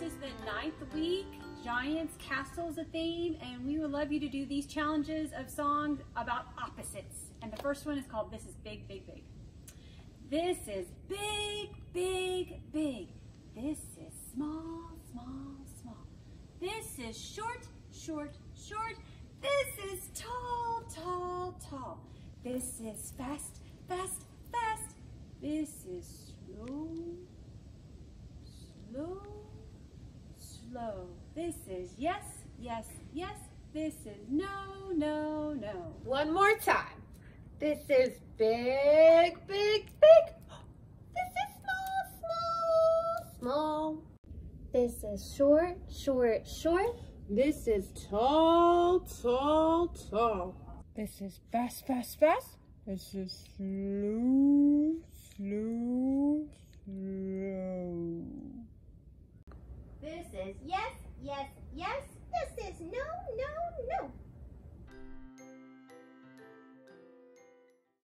This is the ninth week. Giants Castle is a theme, and we would love you to do these challenges of songs about opposites. And the first one is called This is Big, Big, Big. This is big, big, big. This is small, small, small. This is short, short, short. This is tall, tall, tall. This is fast, fast. This is slow, slow, slow. This is yes, yes, yes. This is no, no, no. One more time. This is big, big, big. This is small, small, small. This is short, short, short. This is tall, tall, tall. This is fast, fast, fast. This is slow, slow, slow. This is yes, yes, yes.